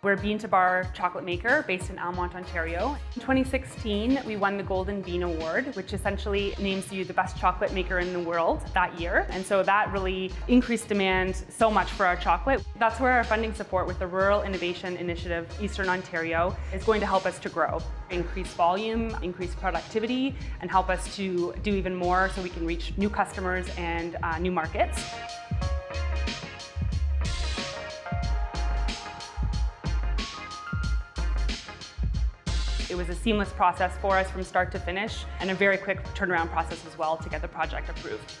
We're bean to bar chocolate maker based in Almonte, Ontario. In 2016, we won the Golden Bean Award, which essentially names you the best chocolate maker in the world that year. And so that really increased demand so much for our chocolate. That's where our funding support with the Rural Innovation Initiative Eastern Ontario is going to help us to grow, increase volume, increase productivity, and help us to do even more so we can reach new customers and uh, new markets. It was a seamless process for us from start to finish and a very quick turnaround process as well to get the project approved.